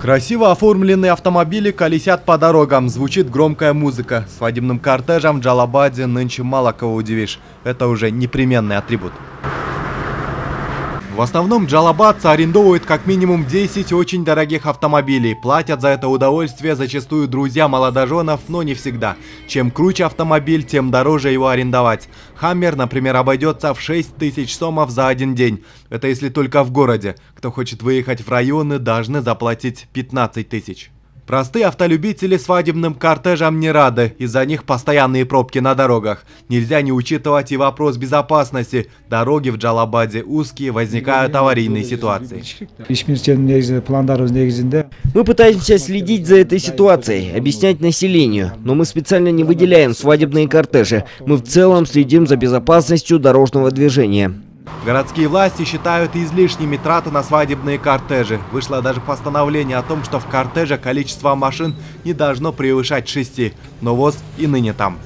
Красиво оформленные автомобили колесят по дорогам, звучит громкая музыка. Свадебным кортежем в Джалабаде нынче мало кого удивишь. Это уже непременный атрибут. В основном джалабадцы арендовывают как минимум 10 очень дорогих автомобилей. Платят за это удовольствие зачастую друзья молодоженов, но не всегда. Чем круче автомобиль, тем дороже его арендовать. Хаммер, например, обойдется в 6 тысяч сомов за один день. Это если только в городе. Кто хочет выехать в районы, должны заплатить 15 тысяч. Простые автолюбители свадебным кортежам не рады, из-за них постоянные пробки на дорогах. Нельзя не учитывать и вопрос безопасности. Дороги в Джалабаде узкие, возникают аварийные ситуации. Мы пытаемся следить за этой ситуацией, объяснять населению, но мы специально не выделяем свадебные кортежи. Мы в целом следим за безопасностью дорожного движения. Городские власти считают излишними траты на свадебные кортежи. Вышло даже постановление о том, что в кортеже количество машин не должно превышать шести. Но ВОЗ и ныне там.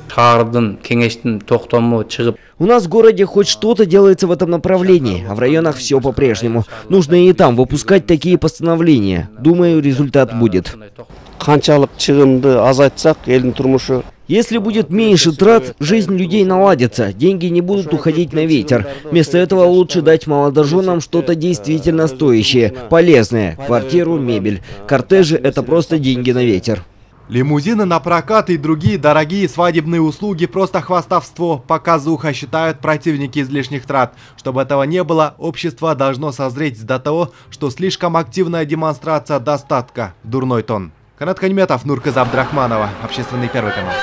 У нас в городе хоть что-то делается в этом направлении, а в районах все по-прежнему. Нужно и там выпускать такие постановления. Думаю, результат будет. Если будет меньше трат, жизнь людей наладится, деньги не будут уходить на ветер. Вместо этого лучше дать молодоженам что-то действительно стоящее, полезное, квартиру, мебель. Кортежи – это просто деньги на ветер. Лимузины на прокат и другие дорогие свадебные услуги просто хвастовство, показуха, считают противники излишних трат. Чтобы этого не было, общество должно созреть до того, что слишком активная демонстрация достатка – дурной тон. Канат Ханиметов, Нурказа Абдрахманова, Общественный первый канал.